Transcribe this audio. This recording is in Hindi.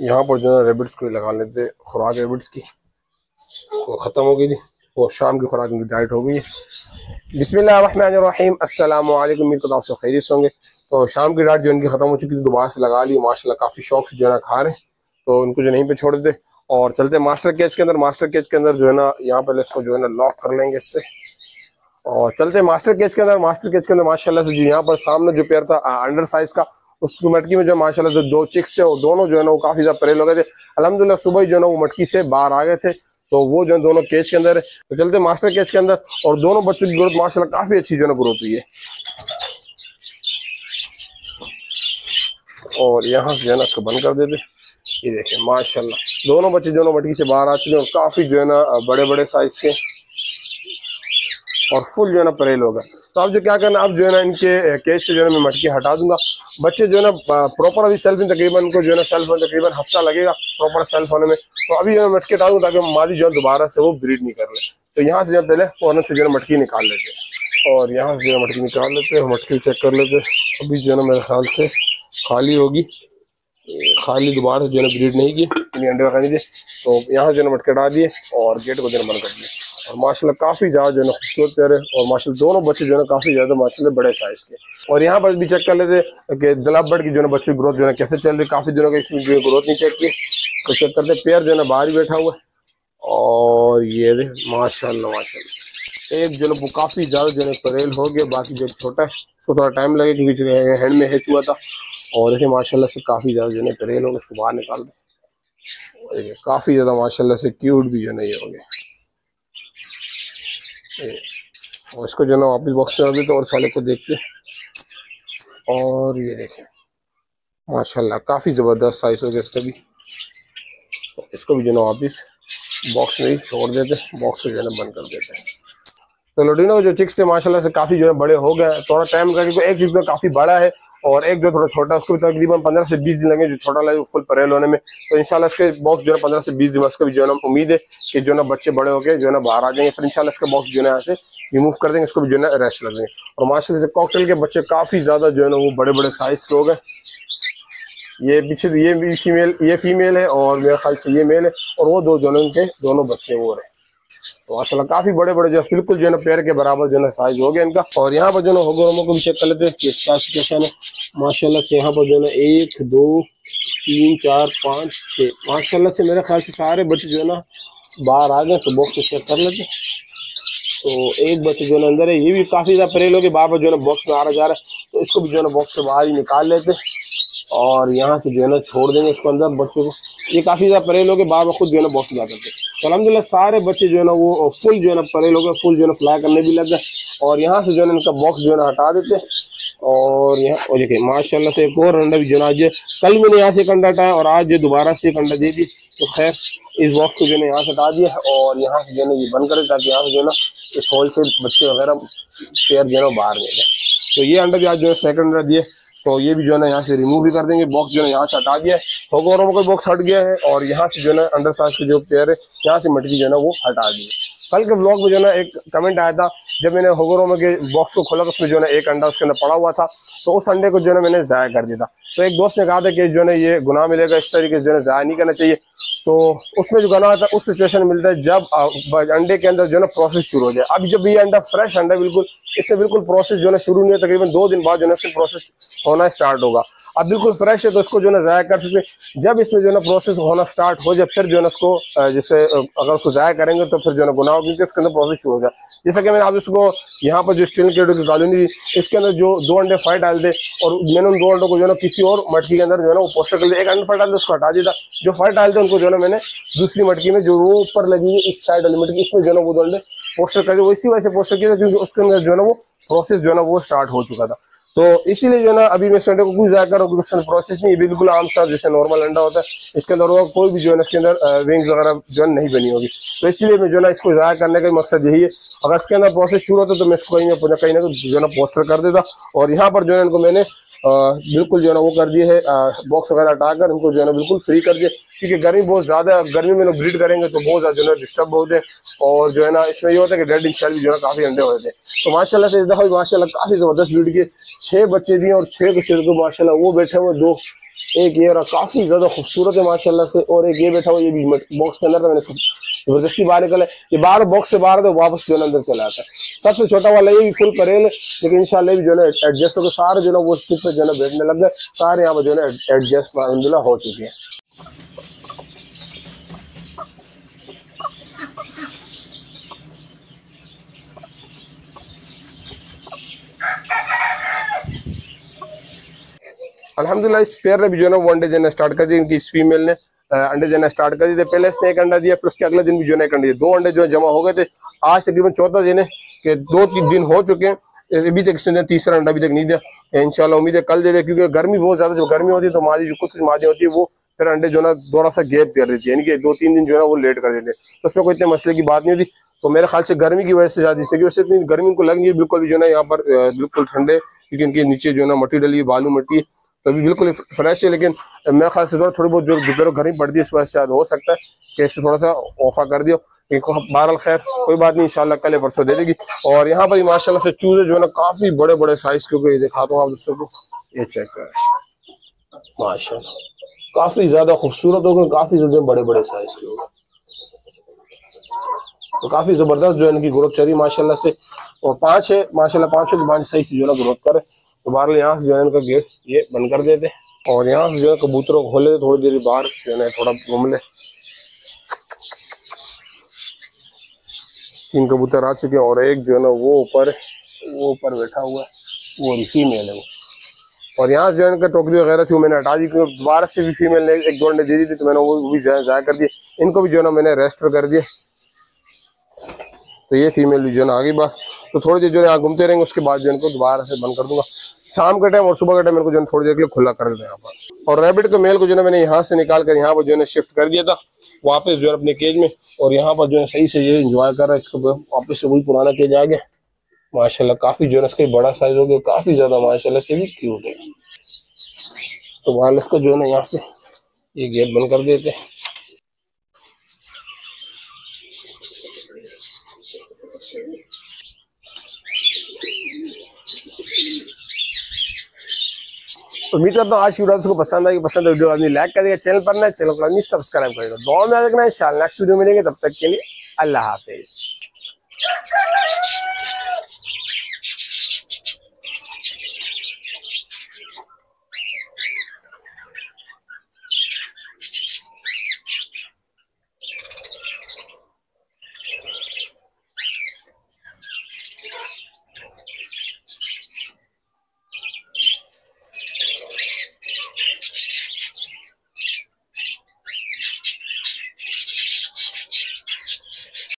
यहाँ पर जो है रेबिट्स को लगा लेते खुराक रेबिट्स की। वो ख़त्म हो गई थी वो शाम की खुराक की डाइट हो गई है। वालेकुम उम्मीद करता आपसे खैरियत होंगे। तो शाम की डाइट जो इनकी ख़त्म हो चुकी थी दोबारा से लगा ली। माशाल्लाह काफ़ी शौक से जो है ना खा रहे तो इनको जो नहीं पे छोड़ देते और चलते मास्टर केज के अंदर। मास्टर केज के अंदर जो है ना यहाँ पहले इसको जो है ना लॉक कर लेंगे इससे। और चलते मास्टर केज के अंदर। मास्टर केज के अंदर माशाल्लाह से जो, यहाँ पर सामने जो पेयर था अंडर साइज़ का। उस मटकी में जो माशाल्लाह, जो दो चिक्स थे, वो दोनों जो है ना, वो काफ़ी ज़्यादा परेल हो गए थे। अलहमदुल्ला सुबह ही जो है ना, वो मटकी से बाहर आ गए थे। तो वो जो है, दोनों केज के अंदर है। तो चलते मास्टर केज के अंदर, और दोनों बच्चों की ग्रोथ माशाल्लाह काफ़ी अच्छी जो है ना ग्रोथ हुई है। और यहाँ से जो है ना, इसको बंद कर देते ये देखें माशाल्लाह, दोनों बच्चे दोनों मटकी से बाहर आ चुके हैं, और काफ़ी जो है ना बड़े बड़े साइज़ के। और फुल जो है ना परेल होगा तो अब जो क्या करना अब जो है ना इनके केस से जो है ना मैं मटकी हटा दूँगा बच्चे जो है ना प्रॉपर अभी सेल्फ तकरीबन उनको जो है ना सेल्फ में तकरीबन हफ़्ता लगेगा प्रॉपर सेल्फ होने में तो अभी जो है मटके हटा दूँ ताकि मादी जो है दोबारा से वो ब्रीड नहीं कर ले तो यहाँ से जो पहले फ़ौरन से जो है मटकी निकाल लेते हैं और यहाँ से जो है मटकी निकाल लेते हैं मटकी चेक कर लेते अभी जो है ना मेरे ख्याल से खाली होगी खाली दोबारा जो है ब्रीड नहीं की अंडे वगैरह दिए तो यहाँ जो है मटके हटा दिए और गेट को जो है बंद कर दिए और माशाल्लाह काफ़ी ज़्यादा जो है खूबसूरत प्यारे और माशाल्लाह दोनों बच्चे जो है काफ़ी ज़्यादा माशाल्लाह बड़े साइज़ के और यहाँ पर भी चेक कर लेते कि दलाब बर्ड की जो है बच्चे ग्रोथ जो है कैसे चल रही काफ़ी दिनों का इसमें जो ग्रोथ नहीं चेक की तो चेक करते पेयर जो है बाहर ही बैठा हुआ है और ये माशा माशा एक जो है काफ़ी ज़्यादा जो है परेल हो गया बाकी जो छोटा है उसको थोड़ा टाइम लगे क्योंकि हैंड में हैच हुआ था और देखिए, माशाल्लाह से काफ़ी ज़्यादा जो है परेल हो गए उसको बाहर निकाल दें। काफ़ी ज़्यादा माशाल्लाह से क्यूट भी जो है ये हो गए। और इसको जो है ना वापिस बॉक्स में रख देते और साले को देखते और ये देखें माशाल्लाह काफ़ी ज़बरदस्त साइज़ हो गया इसका भी। तो इसको भी जो ना वापिस बॉक्स में ही छोड़ देते बॉक्स को जो है ना बंद कर देते हैं। तो लोडिनो जो चिक्स थे, माशाल्लाह से काफ़ी जो है बड़े हो गए थोड़ा टाइम का, क्योंकि एक चिक्स में काफ़ी बड़ा है और एक जो थोड़ा छोटा उसको भी तकरीबन पंद्रह से बीस दिन लगे जो छोटा लगे फुल परेल होने में। तो इंशाल्लाह इसके बॉक्स जो है, पंद्रह से बीस दिन उसका भी जो है ना, उम्मीद है कि जो ना, बच्चे बड़े होकर जो है ना, बाहर आ जाएँगे। फिर इंशाल्लाह इसका बॉक्स जो है यहाँ से रिमूव कर देंगे, इसको भी जो है ना रेस्ट लग देंगे। और माशा से कॉकटेल के बच्चे काफ़ी ज़्यादा जो है ना, वो बड़े बड़े साइज़ के हो गए। ये पीछे ये फीमेल ये फीमेल है और मेरे ख्याल से ये मेल है। और वो दो जो है उनके दोनों बच्चे वो रहे। तो माशाल्लाह काफ़ी बड़े बड़े जो है बिल्कुल जो है ना पैर के बराबर जो है साइज़ हो गया इनका और यहाँ पर जो है होगोरोमो को भी चेक कर लेते हैं क्या सिचुएशन है माशाल्लाह से यहाँ पर जो है ना एक दो तीन चार पाँच छः माशाला से मेरे ख्याल से सारे बच्चे जो है ना बाहर आ गए तो बॉक्स को चेक कर लेते तो एक बच्चे जो है ना अंदर है ये भी काफ़ी ज़्यादा परेल हो बार जो है ना बॉक्स में आ रहा जा रहा है तो इसको भी जो है ना बॉक्स से बाहर ही निकाल लेते और यहाँ से जो है ना छोड़ देंगे इसको अंदर बच्चों को ये काफ़ी ज़्यादा परेल हो गए खुद जो है ना बॉक्स जा सकते तो अलहमदिल्ला सारे बच्चे जो है ना वो फुल जो है ना परेल लोग फुल जो है ना फ्लाई करने भी लग गए और यहाँ से जो है ना इनका बॉक्स जो है ना हटा देते और यहाँ और देखिए माशाल्लाह से एक और अंडा भी जो है आज कल मैंने यहाँ से एक अंडा हटाया और आज जो दोबारा से एक अंडा दे दी तो खैर इस बॉक्स को जो है यहाँ से हटा दिया और यहाँ से जो है ना ये बंद करे ताकि यहाँ से जो है ना इस होल से बच्चे वगैरह पेयर जो है ना बाहर नहीं जाए तो ये अंडा भी आज जो है सेकंड अंडा दिए तो ये भी जो है ना यहाँ से रिमूव भी कर देंगे बॉक्स जो है यहाँ से हटा दिया है होगोरों का बॉक्स हट गया है और यहाँ से जो है ना अंडर साइज़ के जो पेयर है यहाँ से मटकी जो है ना वो हटा दी कल के ब्लॉग में जो है ना एक कमेंट आया था जब मैंने होगोरों के बॉक्स को खोला तो उसमें जो है ना एक अंडा उसके अंदर पड़ा हुआ था तो उस अंडे को जो है ना मैंने ज़ाया कर दिया था तो एक दोस्त ने कहा था कि जो है ना ये गुनाह मिलेगा इस तरीके से जो है ज़ाया नहीं करना चाहिए तो उसमें जो गुनाह है, उस सिचुएशन में मिलता है जब अंडे के अंदर जो है ना प्रोसेस शुरू हो जाए। अब जब ये अंडा फ्रेश अंडा बिल्कुल, इससे बिल्कुल प्रोसेस जो है शुरू नहीं है, तकरीबन दो दिन बाद जो है इससे प्रोसेस होना स्टार्ट होगा। अब बिल्कुल फ्रेश है तो इसको जो है ज़ाया कर सकते जब इसमें जो है ना प्रोसेस होना स्टार्ट हो जाए, फिर जो है ना उसको जैसे अगर उसको ज़ाया करेंगे तो फिर जो है गुनाह क्योंकि इसके अंदर प्रोसेस शुरू हो जाए। जैसा कि मैंने आप इसको, यहाँ पर जो स्टील केटो की थी इसके अंदर जो दो अंडे फाइट डाल दे और मैंने उन दो अंडों को जो है किसी और मटकी के अंदर जो है ना वो पोस्टर कर दिया एक अंडे फाइट डाल दे, उसको हटा दिया जो फाइट डालते उनको जो है ना मैंने दूसरी मटकी में जो वो ऊपर लगी है इस साइड वाली मटकी इसमें जो है ना वो दो अंडे पोस्टर कर वो इसी वजह से पोस्टर किया था क्योंकि उसके अंदर जो है ना वो प्रोसेस जो है ना वो स्टार्ट हो चुका था तो इसीलिए जो है ना अभी मैं इस अंडे को कुछ ज़्यादा करूँ क्योंकि प्रोसेस नहीं बिल्कुल आम सा जैसे नॉर्मल अंडा होता है इसके अंदर होगा कोई भी जो है ना इसके अंदर विंग्स वगैरह जो है नहीं बनी होगी तो इसलिए मैं जो है ना इसको ज़ाया करने का मकसद यही है अगर इसके अंदर प्रोसेस शुरू होता तो मैं इसको कहीं ना कहीं ना जो है ना पोस्टर कर देता और यहाँ पर जो है इनको मैंने बिल्कुल जो है ना वो कर दिए है बॉक्स वगैरह हटाकर इनको जो है ना बिल्कुल फ्री कर दिए क्योंकि गर्मी बहुत ज़्यादा गर्मी में लोग ब्रीड करेंगे तो बहुत ज़्यादा जो है डिस्टर्ब होते हैं। और जो है ना, इसमें ये होता है कि डेड इंशाल भी जो है काफ़ी अंडे होते हैं। तो माशाल्लाह से इस दफ़ा माशाल्लाह काफ़ी ज़बरदस्त ब्रीड के। छः बच्चे दिए और छः बच्चे को माशाल्लाह वो बैठे हुए दो, एक ये रहा काफ़ी ज़्यादा खूबसूरत है माशाल्लाह से। और एक ये बैठा हुआ ये भी बॉक्स के अंदर था, मैंने ज़बरदस्ती बाहर निकले ये बाहर बॉक्स से बाहर तो वापस जो है अंदर चला आता है। सबसे छोटा वाला ये भी फुल करेल लेकिन इंशाल्लाह भी जो है एडजस्ट होकर सारे जो है वो स्टिक पे जो है बैठने लग गए। सारे यहाँ पर जो है एडजस्ट हो चुके हैं। अल्हम्दुलिल्लाह इस पेयर ने भी जो है ना वो अंडे देना स्टार्ट कर दी, इनकी इस फीमेल ने अंडे देना स्टार्ट कर दिए पहले इसने एक अंडा दिया, फिर उसके अगले दिन भी जो है एक अंडे दो अंडे जो है जमा हो गए थे। आज तकरीबन चौथा दिन है कि दो तीन दिन हो चुके हैं। अभी तक इसने तीसरा अंडा अभी तक नहीं दिया। इंशाल्लाह उम्मीद है कल दे दे, क्योंकि गर्मी बहुत ज़्यादा जब गर्मी होती है तो मादी जो कुछ कुछ मादी होती है, वो फिर अंडे जो है थोड़ा सा गैप कर देती है। यानी कि दो तीन दिन जो है वो लेट कर देते हैं। तो उसमें कोई इतने मसले की बात नहीं होती। तो मेरे ख्याल से गर्मी की वजह से ज़्यादा इसकी वजह से इतनी गर्मी को लग नहीं है बिल्कुल भी जो है यहाँ पर बिल्कुल ठंडे, क्योंकि इनके नीचे जो है ना, मट्टी डली बालू मट्टी तो अभी बिल्कुल फ्रेश है, लेकिन मेरे ख्याल से थोड़ी बहुत जो दोपहर गर्मी पड़ती है, इस वजह से हो सकता है कि इसे थोड़ा सा ऑफा कर दियो बहरल खैर, कोई बात नहीं, इंशाल्लाह कल परसों दे देगी। और यहाँ पर माशाल्लाह से चूजे जो है ना, काफ़ी बड़े बड़े साइज़ के ऊपर दिखाता हूँ आप दोस्तों को। ये चेक कर। माशा काफ़ी ज़्यादा खूबसूरत हो गए काफ़ी ज़्यादा बड़े बड़े साइज़ के हो तो काफ़ी ज़बरदस्त जो है इनकी ग्रोथ चली माशाल्लाह से। और पाँच है माशाल्लाह पाँच पाँच सही से जो है ग्रोथ करे तो बाहर यहाँ से जो है इनका गेट ये बंद कर देते और यहाँ से जो है कबूतरों को खोले थोड़ी देर बाहर जो है थोड़ा घूम ले तीन कबूतर आ चुके हैं और एक जो है ना वो ऊपर वो ऊपर बैठा हुआ है वो फीमेल है वो और यहाँ जो है इनका टोकरी वगैरह थी वो मैंने हटा दी क्योंकि दोबारा से भी फीमेल ने एक दो अंडे दे दी थी तो मैंने वो भी ज़ाया कर दिए इनको भी जो है ना मैंने रेस्ट कर दिया तो ये फीमेल भी जो है ना आगे बात तो थोड़ी देर जो है यहाँ घूमते रहेंगे उसके बाद जो इनको दोबारा से बंद कर दूँगा शाम के टाइम और सुबह के टाइम मेरे को जो है थोड़ी देर के लिए खुला कर देते हैं यहाँ पर। और रेबिट के मेल को जो है मैंने यहाँ से निकाल कर यहाँ पर जो है शिफ्ट कर दिया था। वापस जो है अपने केज में और यहाँ पर जो है सही से ये इंजॉय कर रहा है। इसको वापस से वही पुराना केज आ गया। माशाल्लाह, काफ़ी जो है इसका बड़ा साइज़ हो गया, काफ़ी ज़्यादा माशाल्लाह से भी क्यूट है। तो वायरलेस को जो है ना यहाँ से ये गेट बंद कर देते हैं। उम्मीद करता हूँ आज वीडियो आपको पसंद आएगी पसंद वीडियो आदमी लाइक करेगा चैनल पर ना चैनल को आदमी सब्सक्राइब करेगा दो में रखना है नेक्स्ट वीडियो मिलेंगे, तब तक के लिए अल्लाह हाफिज।